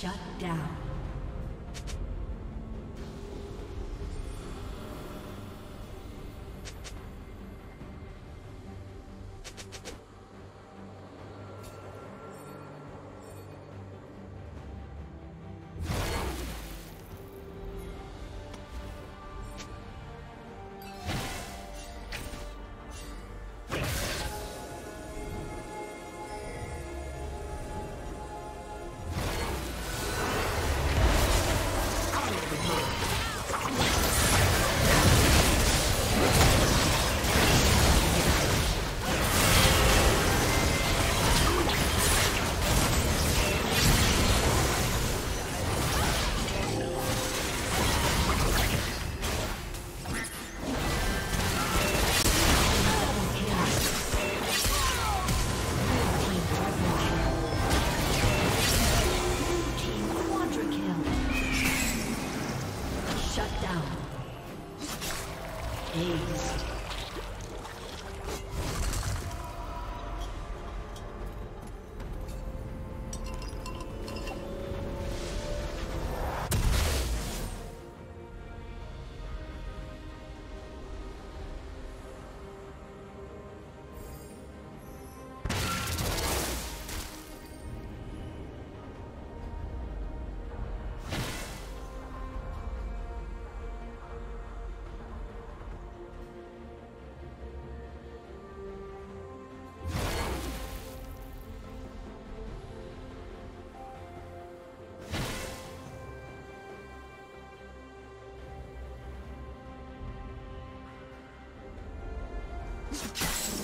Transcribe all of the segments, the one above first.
Shut down. Shut down.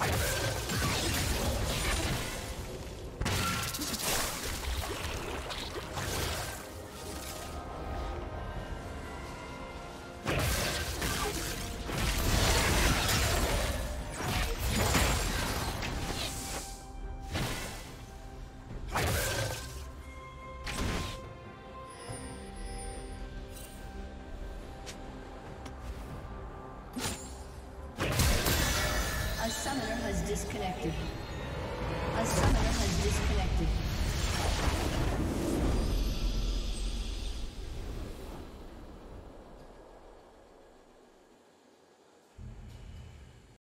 A has